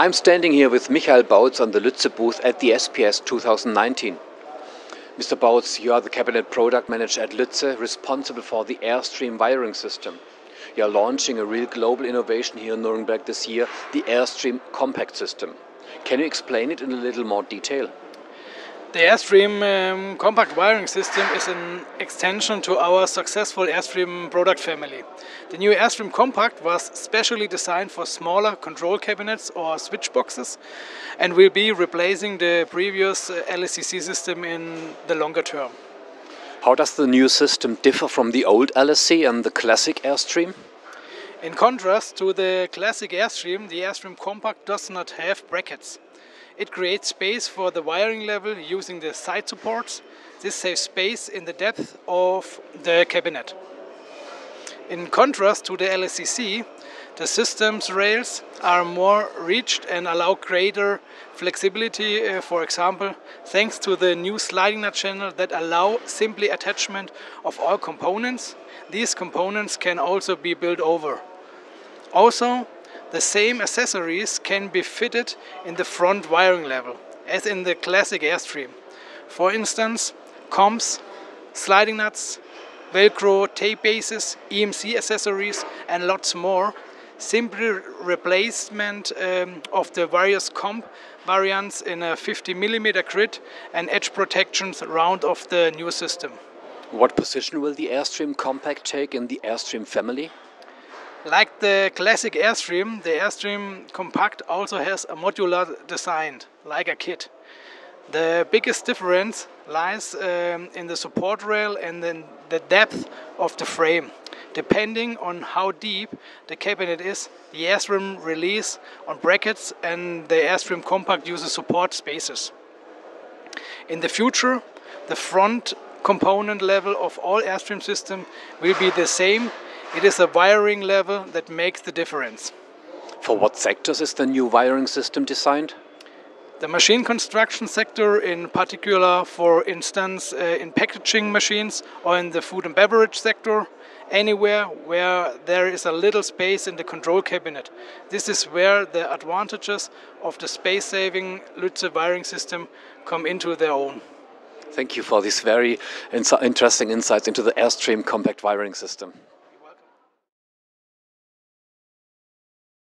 I'm standing here with Michael Bautz on the Lütze booth at the SPS 2019. Mr. Bautz, you are the cabinet product manager at Lütze, responsible for the Airstream wiring system. You are launching a real global innovation here in Nuremberg this year, the Airstream compact system. Can you explain it in a little more detail? The Airstream um, compact wiring system is an extension to our successful Airstream product family. The new Airstream Compact was specially designed for smaller control cabinets or switch boxes and will be replacing the previous uh, LSCC system in the longer term. How does the new system differ from the old LSC and the classic Airstream? In contrast to the classic Airstream, the Airstream Compact does not have brackets. It creates space for the wiring level using the side supports. This saves space in the depth of the cabinet. In contrast to the LSCC, the system's rails are more reached and allow greater flexibility, uh, for example, thanks to the new sliding nut channel that allow simply attachment of all components. These components can also be built over. Also, the same accessories can be fitted in the front wiring level, as in the classic Airstream. For instance, combs, sliding nuts, Velcro tape bases, EMC accessories, and lots more. Simply replacement um, of the various comb variants in a 50 mm grid and edge protections round of the new system. What position will the Airstream Compact take in the Airstream family? Like the classic Airstream, the Airstream Compact also has a modular design, like a kit. The biggest difference lies um, in the support rail and in the depth of the frame. Depending on how deep the cabinet is, the Airstream release on brackets and the Airstream Compact uses support spaces. In the future, the front component level of all Airstream systems will be the same it is a wiring level that makes the difference. For what sectors is the new wiring system designed? The machine construction sector, in particular, for instance, uh, in packaging machines or in the food and beverage sector, anywhere where there is a little space in the control cabinet. This is where the advantages of the space saving Lütze wiring system come into their own. Thank you for these very interesting insights into the Airstream compact wiring system.